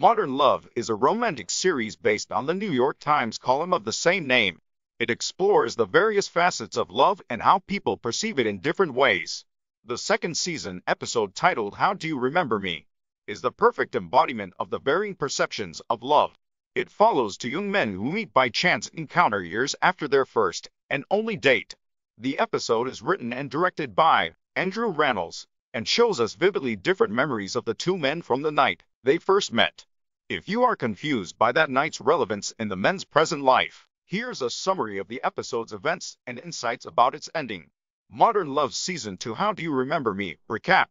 Modern Love is a romantic series based on the New York Times column of the same name. It explores the various facets of love and how people perceive it in different ways. The second season episode titled How Do You Remember Me is the perfect embodiment of the varying perceptions of love. It follows two young men who meet by chance encounter years after their first and only date. The episode is written and directed by Andrew Rannells and shows us vividly different memories of the two men from the night they first met. If you are confused by that night's relevance in the men's present life, here's a summary of the episode's events and insights about its ending. Modern Love Season 2 How Do You Remember Me? Recap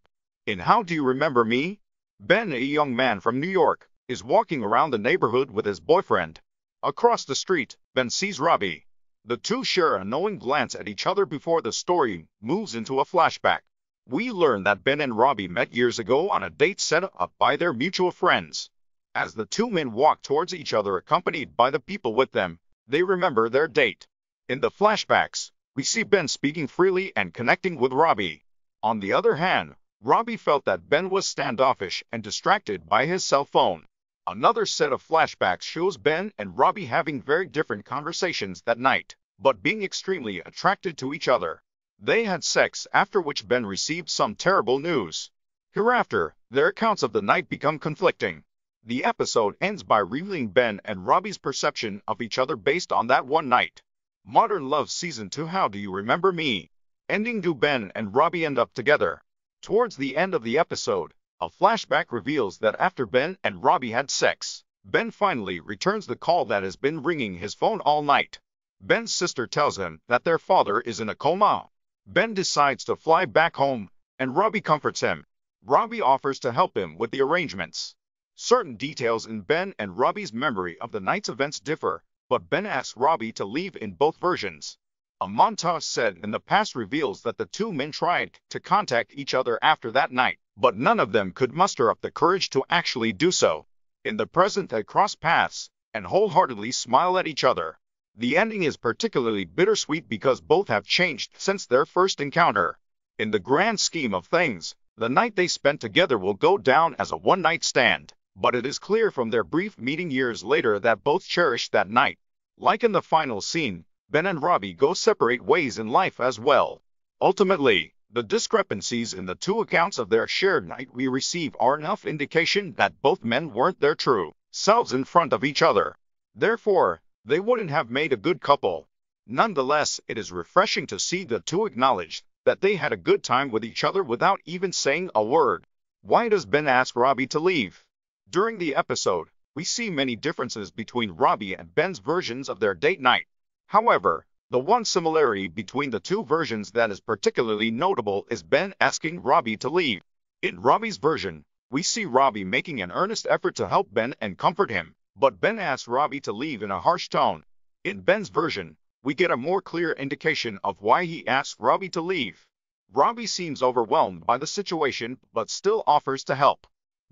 In How Do You Remember Me? Ben, a young man from New York, is walking around the neighborhood with his boyfriend. Across the street, Ben sees Robbie. The two share a knowing glance at each other before the story moves into a flashback. We learn that Ben and Robbie met years ago on a date set up by their mutual friends. As the two men walk towards each other accompanied by the people with them, they remember their date. In the flashbacks, we see Ben speaking freely and connecting with Robbie. On the other hand, Robbie felt that Ben was standoffish and distracted by his cell phone. Another set of flashbacks shows Ben and Robbie having very different conversations that night, but being extremely attracted to each other. They had sex after which Ben received some terrible news. Hereafter, their accounts of the night become conflicting. The episode ends by revealing Ben and Robbie's perception of each other based on that one night. Modern Love Season 2 How Do You Remember Me? Ending Do Ben and Robbie end up together? Towards the end of the episode, a flashback reveals that after Ben and Robbie had sex, Ben finally returns the call that has been ringing his phone all night. Ben's sister tells him that their father is in a coma. Ben decides to fly back home, and Robbie comforts him. Robbie offers to help him with the arrangements. Certain details in Ben and Robbie's memory of the night's events differ, but Ben asks Robbie to leave in both versions. A montage set in the past reveals that the two men tried to contact each other after that night, but none of them could muster up the courage to actually do so. In the present, they cross paths and wholeheartedly smile at each other. The ending is particularly bittersweet because both have changed since their first encounter. In the grand scheme of things, the night they spent together will go down as a one-night stand but it is clear from their brief meeting years later that both cherished that night. Like in the final scene, Ben and Robbie go separate ways in life as well. Ultimately, the discrepancies in the two accounts of their shared night we receive are enough indication that both men weren't their true selves in front of each other. Therefore, they wouldn't have made a good couple. Nonetheless, it is refreshing to see the two acknowledge that they had a good time with each other without even saying a word. Why does Ben ask Robbie to leave? During the episode, we see many differences between Robbie and Ben's versions of their date night. However, the one similarity between the two versions that is particularly notable is Ben asking Robbie to leave. In Robbie's version, we see Robbie making an earnest effort to help Ben and comfort him, but Ben asks Robbie to leave in a harsh tone. In Ben's version, we get a more clear indication of why he asks Robbie to leave. Robbie seems overwhelmed by the situation but still offers to help.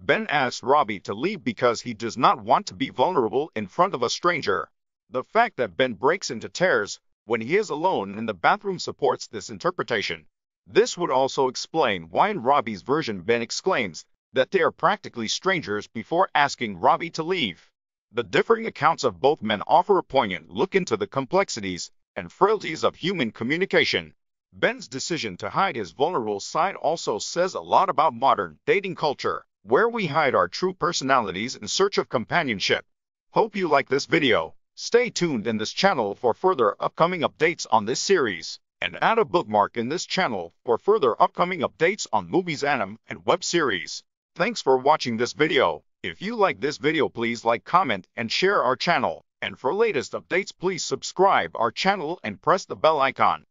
Ben asks Robbie to leave because he does not want to be vulnerable in front of a stranger. The fact that Ben breaks into tears when he is alone in the bathroom supports this interpretation. This would also explain why in Robbie's version Ben exclaims that they are practically strangers before asking Robbie to leave. The differing accounts of both men offer a poignant look into the complexities and frailties of human communication. Ben's decision to hide his vulnerable side also says a lot about modern dating culture where we hide our true personalities in search of companionship. Hope you like this video. Stay tuned in this channel for further upcoming updates on this series, and add a bookmark in this channel for further upcoming updates on movies anime and web series. Thanks for watching this video. If you like this video please like comment and share our channel. And for latest updates please subscribe our channel and press the bell icon.